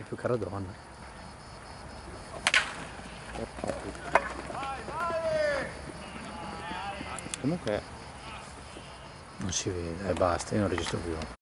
c'è più Caradonna. Comunque Non si vede, e basta, io non registro più.